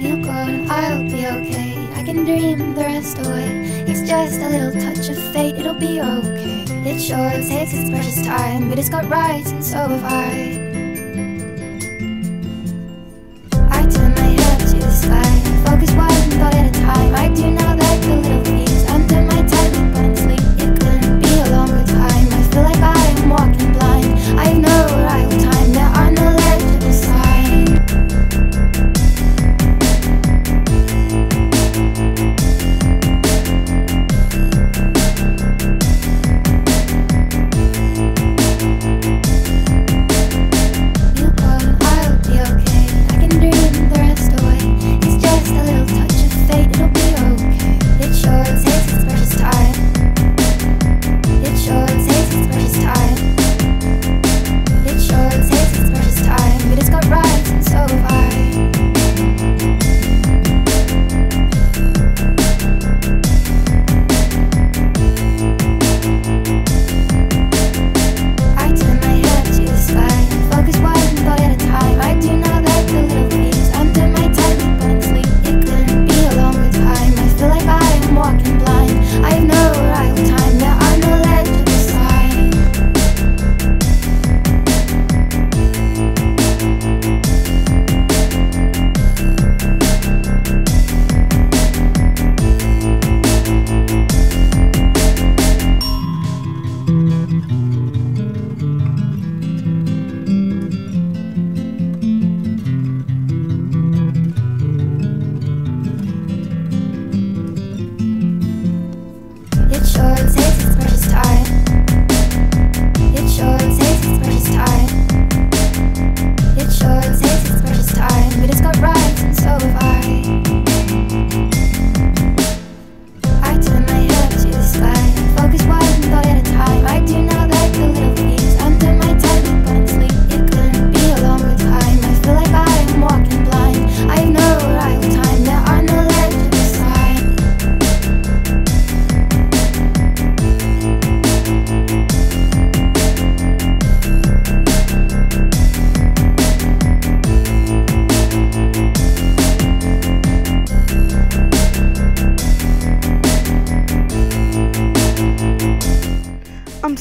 you gone, I'll be okay. I can dream the rest away. It's just a little touch of fate, it'll be okay. It sure takes its precious time, but it's got right, and so have I.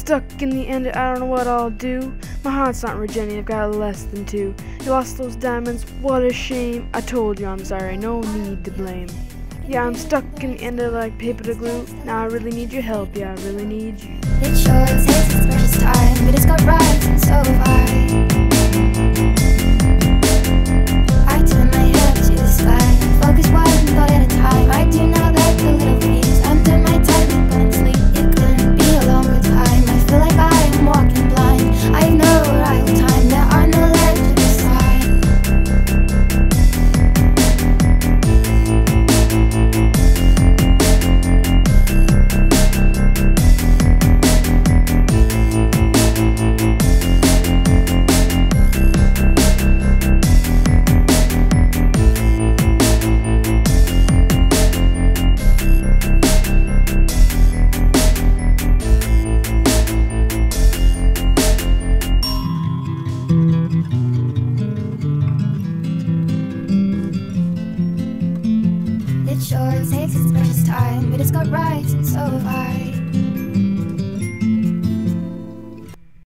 stuck in the end. I don't know what I'll do. My heart's not regenerating. I've got less than two. You lost those diamonds. What a shame. I told you I'm sorry. No need to blame. Yeah, I'm stuck in the end of like paper to glue. Now I really need your help. Yeah, I really need you. It sure takes precious time, but it's got right, and so have I. it sure takes its precious time. We just got right, and so have I.